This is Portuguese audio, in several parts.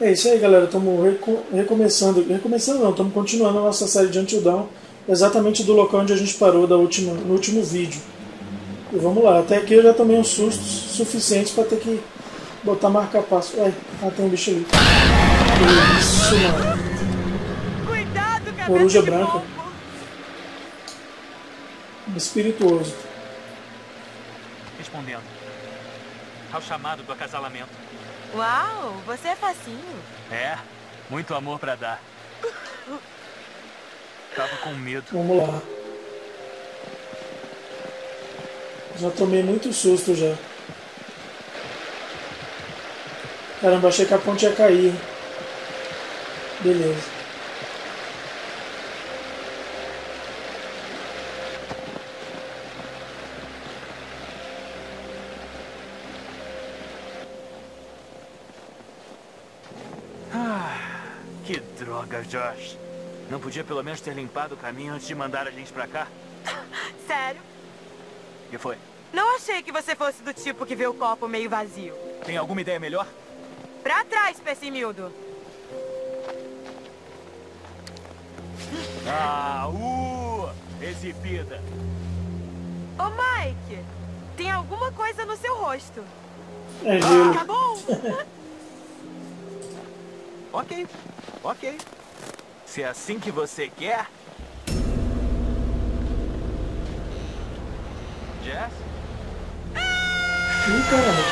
É isso aí, galera. Estamos reco recomeçando. Recomeçando não, estamos continuando a nossa série de Until Dawn, exatamente do local onde a gente parou da última, no último vídeo. E vamos lá, até aqui eu já tomei uns sustos suficientes para ter que botar marca-passo. Ai, ah, tem um bicho ali. Isso, mano. Cuidado, Coruja branca. Espirituoso. Respondendo ao chamado do acasalamento. Uau, você é facinho. É, muito amor pra dar. Tava com medo. Vamos lá. Já tomei muito susto já. Caramba, achei que a ponte ia cair. Beleza. Ah, que droga, Josh. Não podia pelo menos ter limpado o caminho antes de mandar a gente pra cá? Sério? O que foi? Não achei que você fosse do tipo que vê o copo meio vazio. Tem alguma ideia melhor? Pra trás, Pessimildo. Ah, uh! Exibida. Ô, Mike, tem alguma coisa no seu rosto. É gelo. Tá bom? Ok, ok. Se é assim que você quer. Jess? Ih, caramba.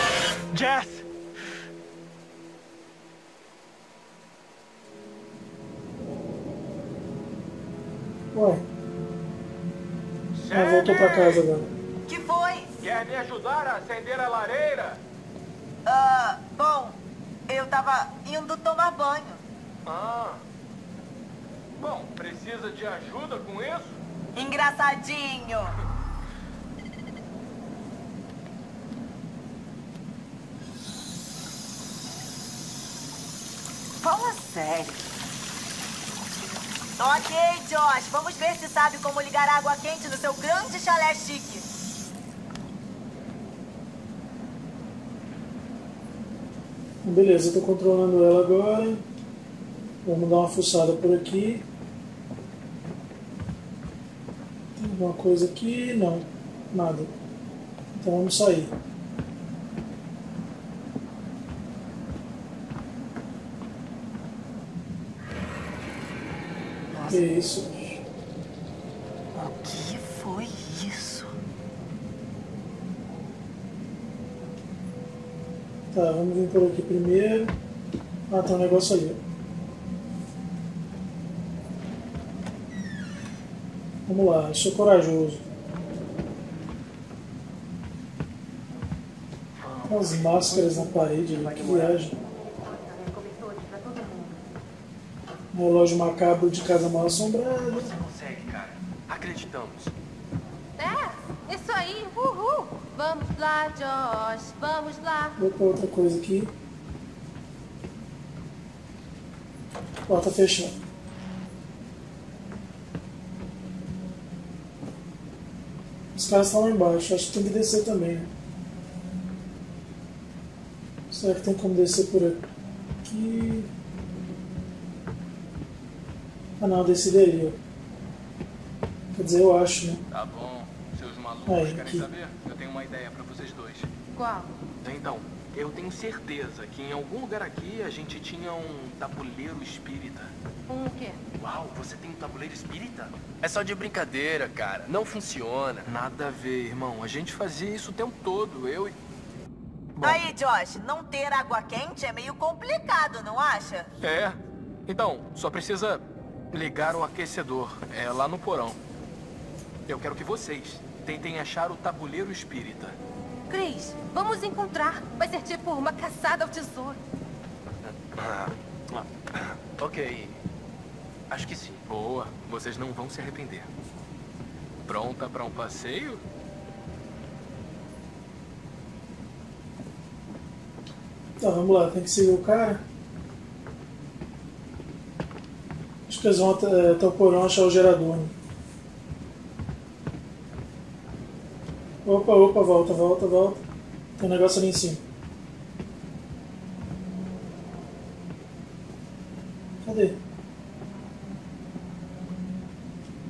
Jess! Ué. Ah, voltou pra casa agora. Que foi? Quer me ajudar a acender a lareira? Ah, bom, eu tava indo tomar banho. Ah. Bom, precisa de ajuda com isso? Engraçadinho. Fala sério. Ok, Josh, vamos ver se sabe como ligar água quente no seu grande chalé chique. Beleza, tô controlando ela agora. Vamos dar uma fuçada por aqui. Tem alguma coisa aqui? Não, nada. Então vamos sair. Que isso? O que foi isso? Tá, vamos vir por aqui primeiro. Ah, tem um negócio ali. Vamos lá, eu sou corajoso. As máscaras na parede, que viagem. Um relógio macabro de casa mal assombrada. Consegue, cara. Acreditamos. É, isso aí, uhul. Vamos lá, Josh, vamos lá. Opa, outra coisa aqui. Porta fechada. Os caras estão lá embaixo, acho que tem que descer também. né? Será que tem como descer por aqui? Ah não, ó. Quer dizer, eu acho, né? Tá bom. Seus malucos Aí, querem aqui. saber? Tenho uma ideia pra vocês dois. Qual? Então, eu tenho certeza que em algum lugar aqui a gente tinha um tabuleiro espírita. Um o quê? Uau, você tem um tabuleiro espírita? É só de brincadeira, cara. Não funciona. Nada a ver, irmão. A gente fazia isso o tempo todo, eu e... Bom, Aí, Josh, não ter água quente é meio complicado, não acha? É. Então, só precisa ligar o aquecedor. É lá no porão. Eu quero que vocês tentem achar o tabuleiro espírita. Cris, vamos encontrar. Vai ser tipo uma caçada ao tesouro. Ok. Acho que sim. boa. Vocês não vão se arrepender. Pronta pra um passeio? Tá, vamos lá, tem que seguir o cara. Acho que eles vão até, até o porão achar o gerador. né? Opa, opa, volta, volta, volta. Tem um negócio ali em cima. Cadê?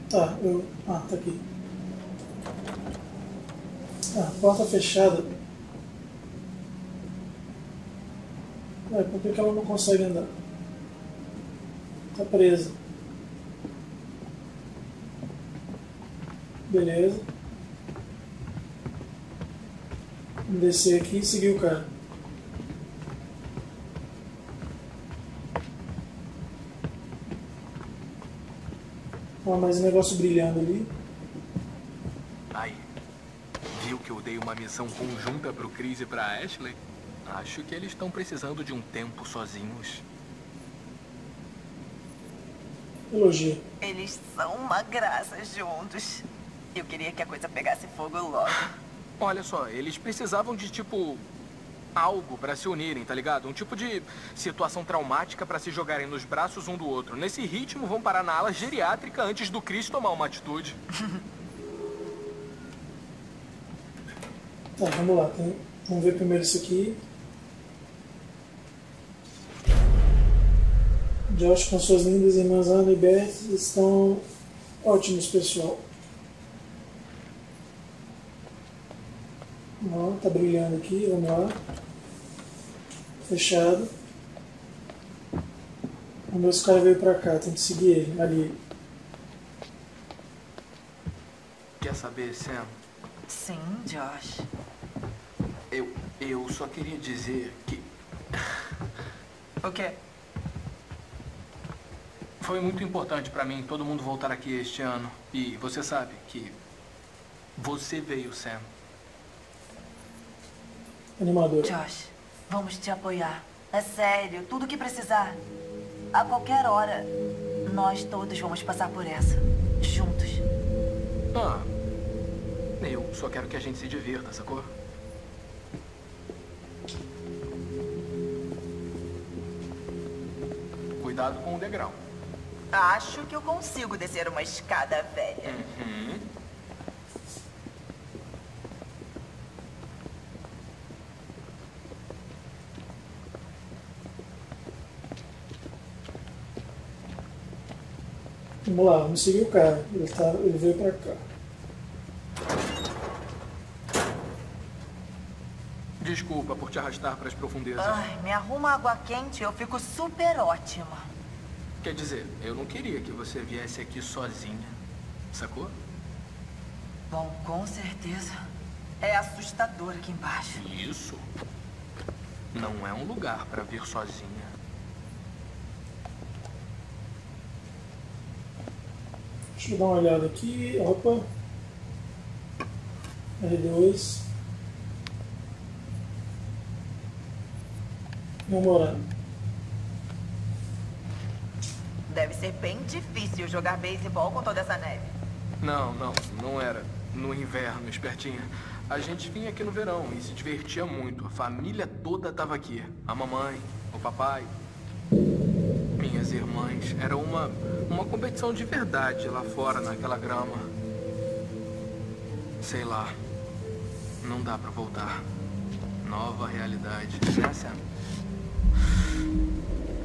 Tá, eu. Ah, tá aqui. Ah, porta fechada. Ué, por que, que ela não consegue andar? Tá presa. Beleza. Vamos descer aqui e seguir o cara. Ó, mais um negócio brilhando ali. Aí. Viu que eu dei uma missão conjunta pro Chris e pra Ashley? Acho que eles estão precisando de um tempo sozinhos. Elogio. Eles são uma graça juntos. Eu queria que a coisa pegasse fogo logo. Olha só, eles precisavam de tipo algo pra se unirem, tá ligado? Um tipo de situação traumática pra se jogarem nos braços um do outro. Nesse ritmo, vão parar na ala geriátrica antes do Chris tomar uma atitude. Tá, vamos lá. Vamos ver primeiro isso aqui. Josh com suas lindas irmãs Ana e Beth estão ótimos, pessoal. Ó, tá brilhando aqui, vamos lá. Fechado. O cara veio pra cá, tem que seguir ele, ali. Quer saber, Sam? Sim, Josh. Eu, eu só queria dizer que O quê? foi muito importante pra mim todo mundo voltar aqui este ano. E você sabe que você veio, Sam. Animador. Josh, vamos te apoiar. É sério, tudo que precisar. A qualquer hora, nós todos vamos passar por essa. Juntos. Ah, eu só quero que a gente se divirta, sacou? Cuidado com o degrau. Acho que eu consigo descer uma escada velha. Vamos lá, vamos seguir o cara. Ele, tá, ele veio pra cá. Desculpa por te arrastar para as profundezas. Ai, me arruma água quente, eu fico super ótima. Quer dizer, eu não queria que você viesse aqui sozinha. Sacou? Bom, com certeza. É assustador aqui embaixo. Isso. Não é um lugar para vir sozinha. Deixa eu dar uma olhada aqui. Opa. R2. Memorando. Deve ser bem difícil jogar beisebol com toda essa neve. Não, não, não era. No inverno, espertinha. A gente vinha aqui no verão e se divertia muito. A família toda tava aqui. A mamãe, o papai, minhas irmãs. Era uma, uma competição de verdade lá fora, naquela grama. Sei lá. Não dá pra voltar. Nova realidade. Né, Sam?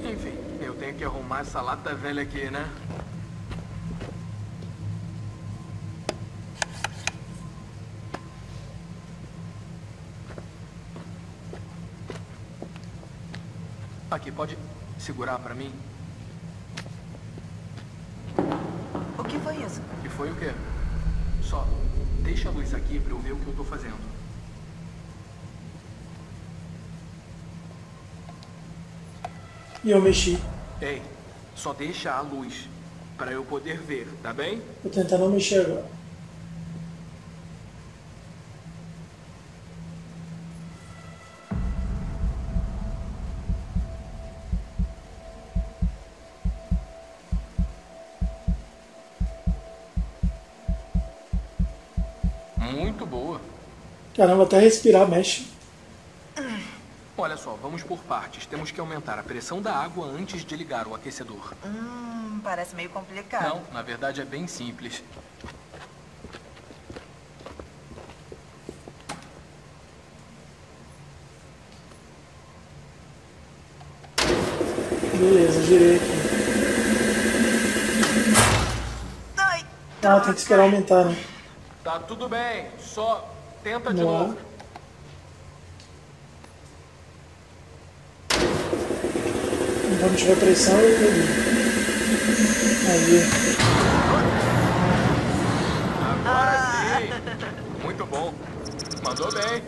Enfim, eu tenho que arrumar essa lata velha aqui, né? Aqui, pode segurar pra mim? O que foi isso? E foi o quê? Só deixa a luz aqui pra eu ver o que eu tô fazendo. E eu mexi. Ei, só deixa a luz pra eu poder ver, tá bem? Vou tentar não mexer agora. Caramba, até respirar mexe. Olha só, vamos por partes. Temos que aumentar a pressão da água antes de ligar o aquecedor. Hum, parece meio complicado. Não, na verdade é bem simples. Beleza, girei aqui. Ah, tem que esperar aumentar, né? Tá tudo bem, só tenta de Não. novo. Quando tiver pressão, eu. Aí. Agora sim! Muito bom. Mandou bem.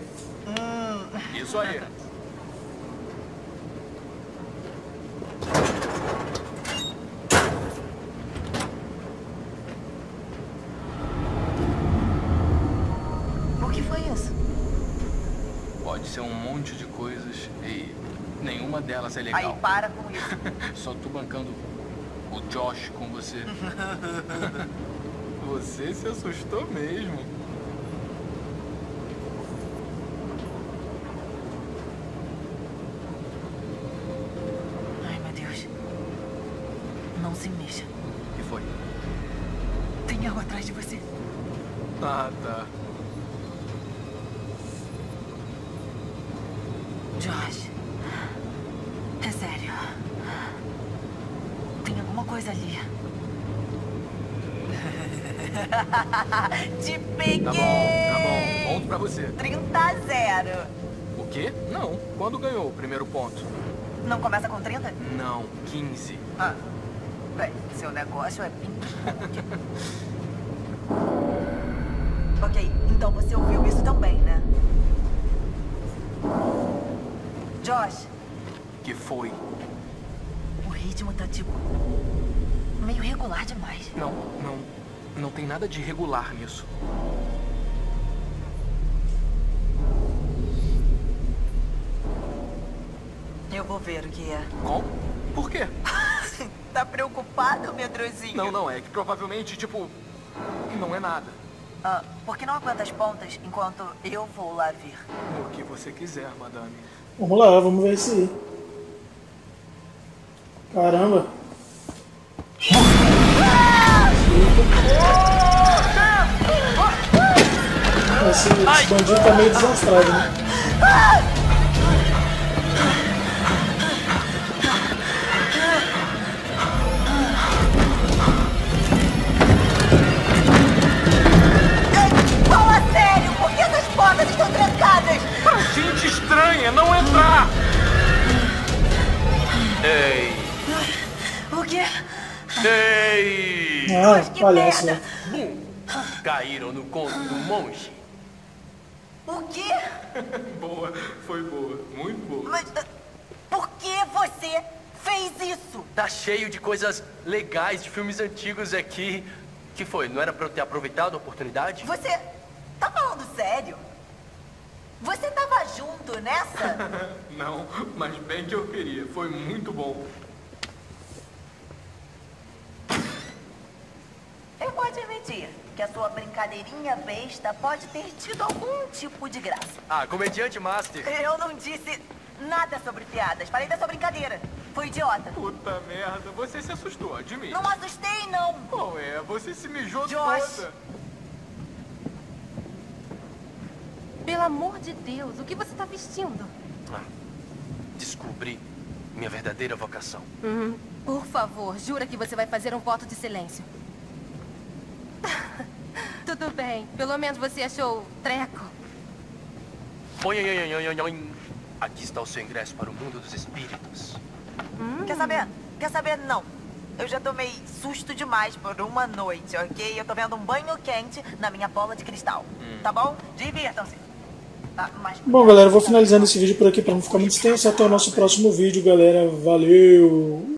Isso aí. O que foi isso? Pode ser um monte de coisas e nenhuma delas é Aí, legal. para com isso. Só tô bancando o Josh com você. você se assustou mesmo. Ai, meu Deus. Não se mexa. O que foi? Tem algo atrás de você. Ah, tá. Josh. É sério. Tem alguma coisa ali. Te peguei! Tá bom, tá bom. Ponto pra você. 30 a 0. O quê? Não. Quando ganhou o primeiro ponto? Não começa com 30? Não, 15. Ah. Bem, seu negócio é ping-pong. ok, então você ouviu isso também, né? Josh, Que foi? o ritmo tá tipo. Meio regular demais. Não, não. Não tem nada de irregular nisso. Eu vou ver o que é. Como? Por quê? tá preocupado, medrosinho? Não, não, é que provavelmente, tipo, não é nada. Ah, por que não aguenta as pontas enquanto eu vou lá ver? O que você quiser, madame. Vamos lá, vamos ver aí. Caramba. Esse, bandido tá meio desastrado, né? Ah, que palhaço, merda. né? Caíram no conto do monge. O quê? Boa, foi boa, muito boa. Mas ah, por que você fez isso? Tá cheio de coisas legais de filmes antigos aqui. Que foi? Não era pra eu ter aproveitado a oportunidade? Você tá falando sério? Você tava junto nessa? Não, mas bem que eu queria, foi muito bom. Eu vou admitir que a sua brincadeirinha besta pode ter tido algum tipo de graça. Ah, comediante master. Eu não disse nada sobre piadas. Falei da sua brincadeira. Foi idiota. Puta merda, você se assustou, admite. Não assustei, não. Qual é? Você se mijou Josh. toda. Pelo amor de Deus, o que você tá vestindo? Ah, descobri minha verdadeira vocação. Uhum. Por favor, jura que você vai fazer um voto de silêncio. Bem, pelo menos você achou treco. Oi, oi, oi, oi, oi, oi. Aqui está o seu ingresso para o mundo dos espíritos. Quer saber? Quer saber? Não. Eu já tomei susto demais por uma noite, ok? Eu tô vendo um banho quente na minha bola de cristal. Tá bom? Divirtam-se. Ah, mas... Bom, galera, eu vou finalizando esse vídeo por aqui para não ficar muito extenso. Até o nosso próximo vídeo, galera. Valeu!